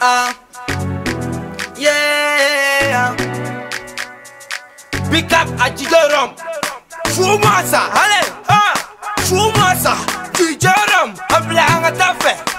Ah, yeah. Pick up a jigorum. Fumasa, hale, ah. Fumasa, jigorum. Hable, hanga tafe. Fumasa.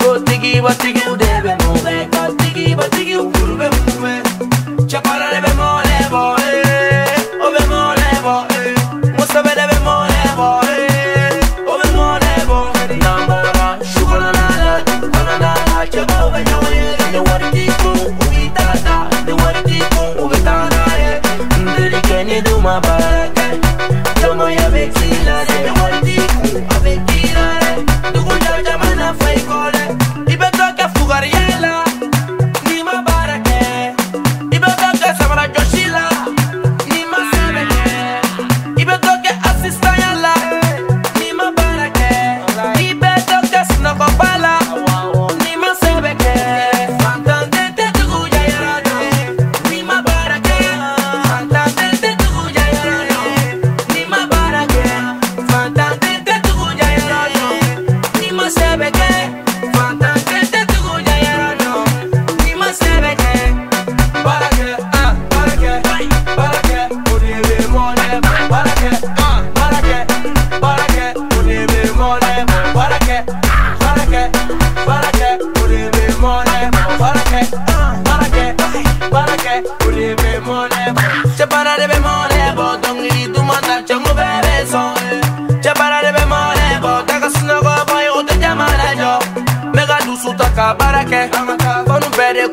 Go tiki, but tiki, you dare move. Go tiki, but tiki, you. do my back. Tomo ya big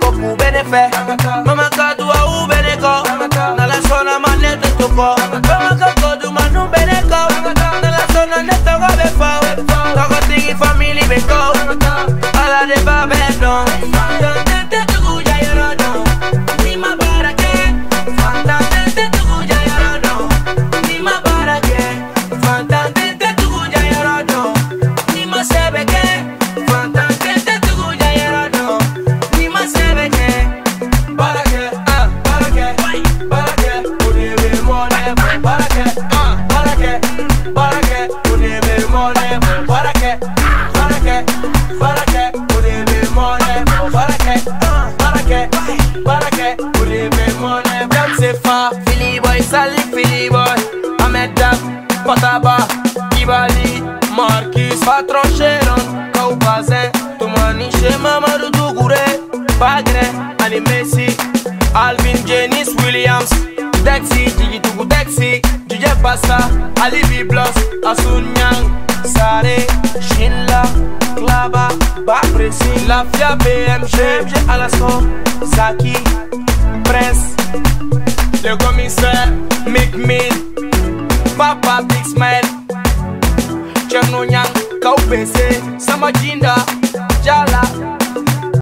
ko bene bɛ ne fɛ mamaka duwawu bɛ ne kɔ n'ala sɔnna ma ne tɛ to kɔ mamaka Barache, barache Pune pe mone, vreau să fac Fili boy, salic fili boy Amedam, pataba Kibali, Marquis Patron Sharon, Kaupase Tumani Shema Maru Dugure Bagre, Ali Messi Alvin Janis Williams Dexi, Gigi Tugu Dexi, dj Pasa, Ali B. plus, Asunyang, Sare, Shinla, Claba Bapresi, Lafia, BMG, MG, khaki, press. They call me sir, make me. Papa big smile. Chef no nyang, kau pese, sama jinda, jala.